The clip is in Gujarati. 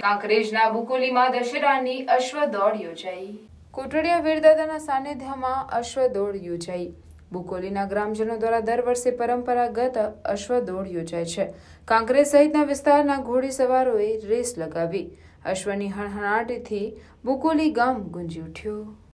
કાંકરેજના બુકોલીમાં દશેરાની અશ્વ દોડ યોજાઈ. કોટડિયા વીરદાદાના સાનિધ્યમાં અશ્વ દોડ યોજાઈ. બુકોલીના ગ્રામજનો દ્વારા દર વર્ષે પરંપરાગત અશ્વ દોડ યોજાય છે. કાંકરેજ સહિતના વિસ્તારના ઘોડી સવારોએ રેસ લગાવી. અશ્વની હણહણાટથી બુકોલી ગામ ગુંજી ઉઠ્યું.